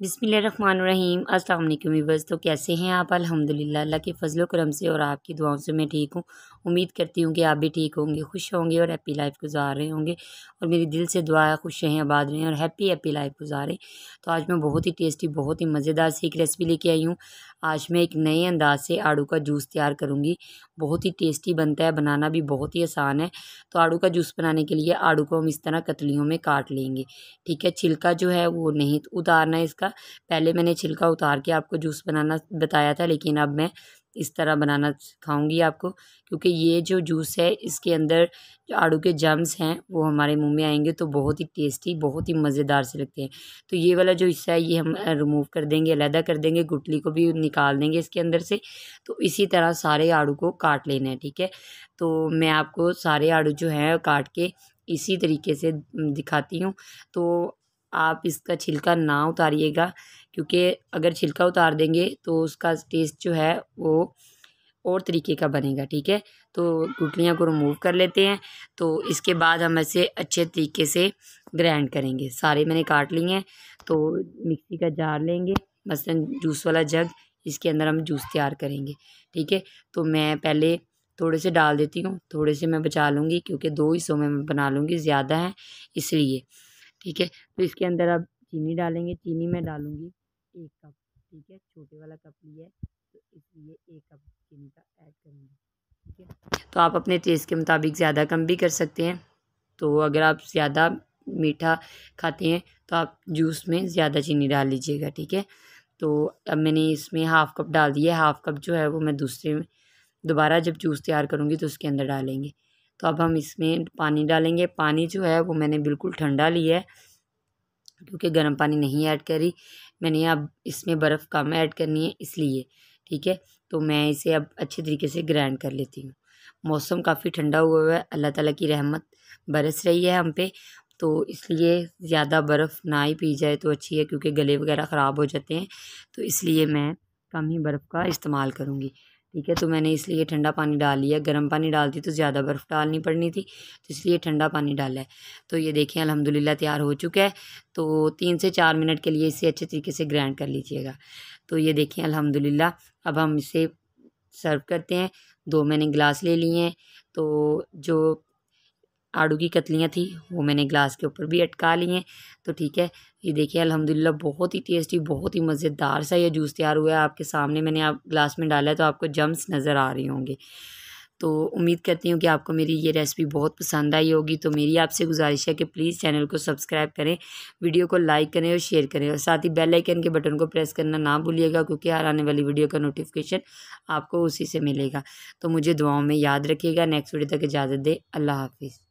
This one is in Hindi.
बिसमीम अस्सलाम वालेकुम वीवर्स तो कैसे हैं आप? अल्हम्दुलिल्लाह, अल्लाह के फजल करम से और आपकी दुआओं से मैं ठीक हूँ। उम्मीद करती हूँ कि आप भी ठीक होंगे, खुश होंगे और हैप्पी लाइफ गुजार रहे होंगे। और मेरी दिल से दुआ है, खुश रहें, आबाद रहें और हैप्पी हैप्पी लाइफ गुजारें। तो आज मैं बहुत ही टेस्टी, बहुत ही मज़ेदार सी एक रेसिपी लेके आई हूँ। आज मैं एक नए अंदाज से आड़ू का जूस तैयार करूँगी। बहुत ही टेस्टी बनता है, बनाना भी बहुत ही आसान है। तो आड़ू का जूस बनाने के लिए आड़ू को हम इस तरह कतलियों में काट लेंगे। ठीक है, छिलका जो है वो नहीं उतारना है इसका। पहले मैंने छिलका उतार के आपको जूस बनाना बताया था, लेकिन अब मैं इस तरह बनाना सिखाऊँगी आपको, क्योंकि ये जो जूस है, इसके अंदर जो आड़ू के जम्स हैं, वो हमारे मुँह में आएँगे तो बहुत ही टेस्टी, बहुत ही मज़ेदार से लगते हैं। तो ये वाला जो हिस्सा है, ये हम रिमूव कर देंगे, अलहदा कर देंगे गुटली को भी निकाल देंगे इसके अंदर से तो इसी तरह सारे आड़ू को काट लेना है, ठीक है? तो मैं आपको सारे आड़ू जो हैं, काट के इसी तरीके से दिखाती हूँ। तो आप इसका छिलका ना उतारिएगा, क्योंकि अगर छिलका उतार देंगे तो उसका टेस्ट जो है वो और तरीके का बनेगा, ठीक है? तो गुटलियाँ को रिमूव कर लेते हैं तो इसके बाद हम ऐसे अच्छे तरीके से ग्राइंड करेंगे। सारे मैंने काट लिए हैं तो मिक्सी का जार लेंगे मसलन जूस वाला जग, इसके अंदर हम जूस तैयार करेंगे, ठीक है? तो मैं पहले थोड़े से डाल देती हूँ, थोड़े से मैं बचा लूँगी, क्योंकि दो हिस्सों में मैं बना लूँगी, ज़्यादा है, इसलिए ठीक है? तो इसके अंदर आप चीनी डालेंगे, चीनी मैं डालूँगी एक कप, ठीक है? छोटे वाला कप लिया है तो इसलिए एक कप चीनी का ऐड करेंगे, ठीक है? तो आप अपने टेस्ट के मुताबिक ज़्यादा कम भी कर सकते हैं। तो अगर आप ज़्यादा मीठा खाते हैं तो आप जूस में ज़्यादा चीनी डाल लीजिएगा, ठीक है? तो अब मैंने इसमें हाफ़ कप डाल दिया हाफ़ कप जो है वो मैं दूसरे में, दोबारा जब जूस तैयार करूँगी तो उसके अंदर डालेंगे। तो अब हम इसमें पानी डालेंगे। पानी जो है वो मैंने बिल्कुल ठंडा लिया है, क्योंकि गर्म पानी नहीं ऐड करी। मैंने अब इसमें बर्फ़ कम ऐड करनी है इसलिए, ठीक है? तो मैं इसे अब अच्छे तरीके से ग्राइंड कर लेती हूँ। मौसम काफ़ी ठंडा हुआ हुआ है, अल्लाह ताला की रहमत बरस रही है हम पे। तो इसलिए ज़्यादा बर्फ़ ना ही पी जाए तो अच्छी है, क्योंकि गले वगैरह ख़राब हो जाते हैं। तो इसलिए मैं कम ही बर्फ़ का इस्तेमाल करूँगी। ठीक है तो मैंने इसलिए ठंडा पानी डाल लिया। गर्म पानी डालती तो ज़्यादा बर्फ़ डालनी पड़नी थी तो इसलिए ठंडा पानी डाला है। तो ये देखें अल्हम्दुलिल्लाह तैयार हो चुका है। तो तीन से चार मिनट के लिए इसे अच्छे तरीके से ग्राइंड कर लीजिएगा। तो ये देखें अल्हम्दुलिल्लाह, अब हम इसे सर्व करते हैं। दो मैंने गिलास ले लिए हैं। तो जो आड़ू की कतलियाँ थी, वो मैंने ग्लास के ऊपर भी अटका ली हैं। तो ठीक है, ये देखिए, अल्हम्दुलिल्लाह, बहुत ही टेस्टी, बहुत ही मज़ेदार सा ये जूस तैयार हुआ है। आपके सामने मैंने आप ग्लास में डाला है तो आपको जम्स नज़र आ रही होंगे। तो उम्मीद करती हूँ कि आपको मेरी ये रेसिपी बहुत पसंद आई होगी। तो मेरी आपसे गुजारिश है कि प्लीज़ चैनल को सब्सक्राइब करें, वीडियो को लाइक करें और शेयर करें। और साथ ही बेल आइकन के बटन को प्रेस करना ना भूलिएगा, क्योंकि हर आने वाली वीडियो का नोटिफिकेशन आपको उसी से मिलेगा। तो मुझे दुआओं में याद रखिएगा। नेक्स्ट वीडियो तक इजाज़त दे। अल्लाह हाफिज़।